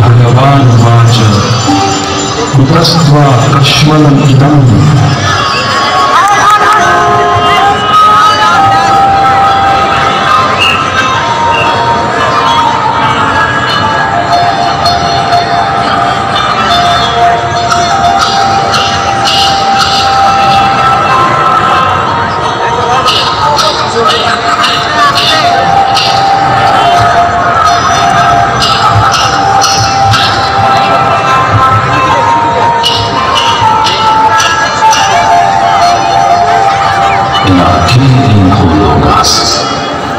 भगवान वाच। उपस्वा लक्ष्मण इदम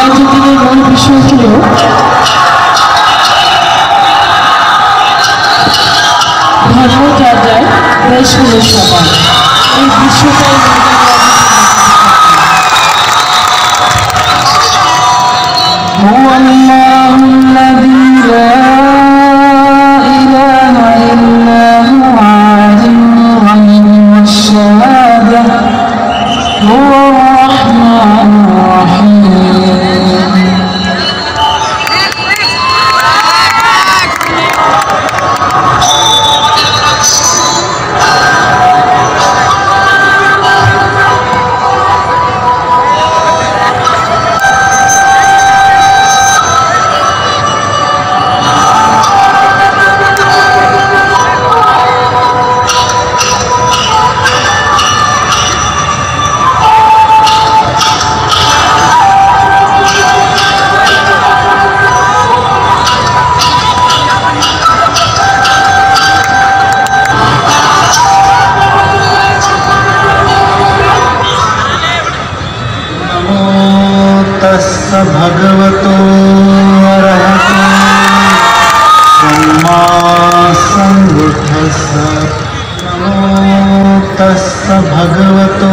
আয়োজনের মূল বিষয় ছিল ধর্মযাত্রায় দেশগুলো সভা এই দৃশ্যটাই तस्य भगवतो रः तो नमो तस्य भगवतो